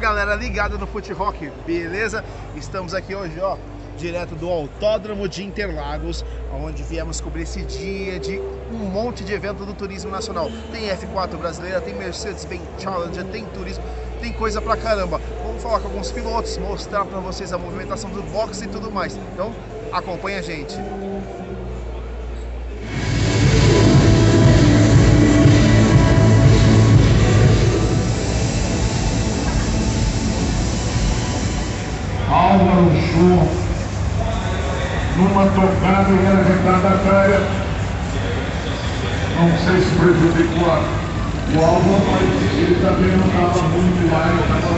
galera ligada no Foot Rock, beleza? Estamos aqui hoje, ó, direto do Autódromo de Interlagos, onde viemos cobrir esse dia de um monte de evento do turismo nacional. Tem F4 brasileira, tem Mercedes-Benz Challenger, tem turismo, tem coisa pra caramba. Vamos falar com alguns pilotos, mostrar pra vocês a movimentação do boxe e tudo mais. Então, acompanha a gente. Numa tocada e era retardatária. Não sei se prejudicou a, o Álvaro, mas ele também não estava muito ele estava.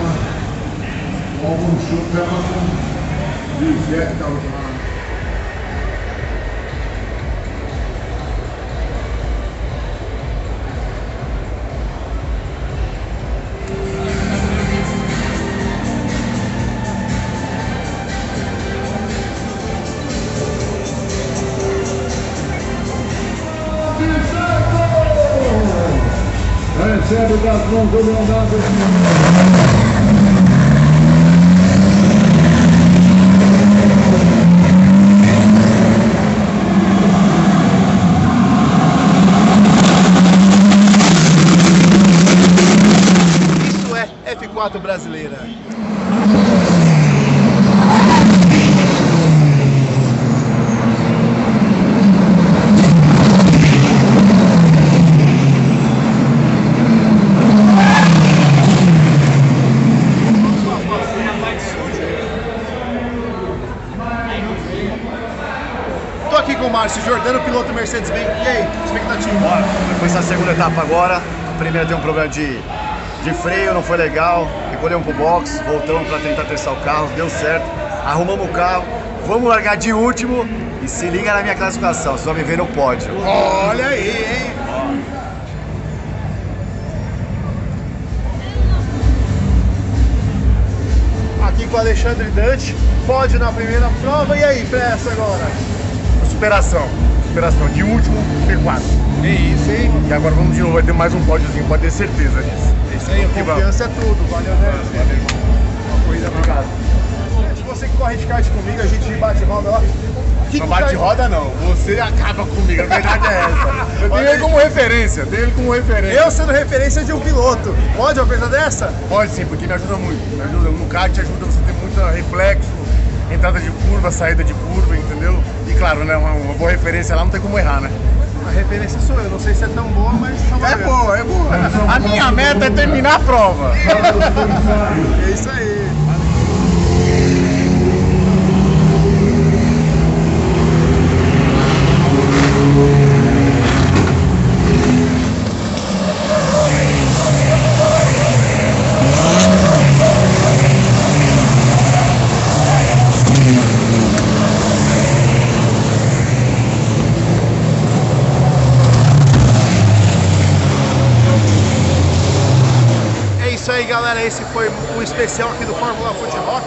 O Álvaro Show estava com Lisete lá. Do Leonardo. Isso é F4 brasileira. Márcio Jordano, piloto Mercedes-Benz. E aí, expectativa? Bora. Da segunda etapa agora, a primeira tem um problema de, de freio, não foi legal. Recolhemos pro box, voltamos para tentar testar o carro, deu certo. Arrumamos o carro, vamos largar de último e se liga na minha classificação, vocês vão me ver no pódio. Olha aí, hein? Aqui com o Alexandre Dante, pódio na primeira prova. E aí, pra essa agora? Superação. Superação. De último, P4. É isso, hein? E agora vamos de novo, vai ter mais um pódiozinho, pode ter certeza disso. É isso aí, confiança é tudo. Valeu, né? Uma coisa obrigado. Gente, você que corre de kart comigo, a gente bate roda lá. Que Não bate kart- roda não, você acaba comigo, a verdade é essa. Eu tenho ele como referência, tenho ele como referência. Eu sendo referência de um piloto. Pode uma coisa dessa? Pode sim, porque me ajuda muito. Me ajuda, no kart ajuda você ter muito reflexo, entrada de curva, saída de curva, entendeu? E claro, né, uma, uma boa referência lá não tem como errar, né? A referência sou eu. Não sei se é tão boa, mas É boa, é boa. A minha meta é terminar a prova. É isso aí. É isso aí, galera. Esse foi um especial aqui do Fórmula Foot Rock.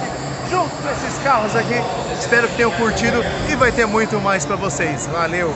Junto com esses carros aqui. Espero que tenham curtido e vai ter muito mais pra vocês. Valeu!